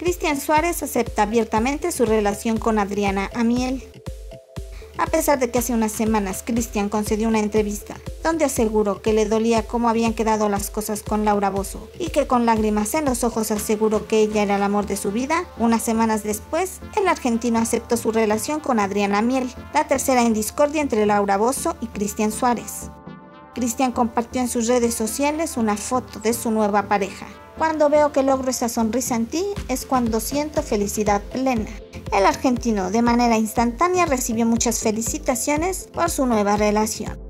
Cristian Suárez acepta abiertamente su relación con Adriana Amiel. A pesar de que hace unas semanas Cristian concedió una entrevista donde aseguró que le dolía cómo habían quedado las cosas con Laura Bozo y que con lágrimas en los ojos aseguró que ella era el amor de su vida, unas semanas después el argentino aceptó su relación con Adriana Miel, la tercera en discordia entre Laura Bozo y Cristian Suárez. Cristian compartió en sus redes sociales una foto de su nueva pareja. Cuando veo que logro esa sonrisa en ti es cuando siento felicidad plena. El argentino de manera instantánea recibió muchas felicitaciones por su nueva relación.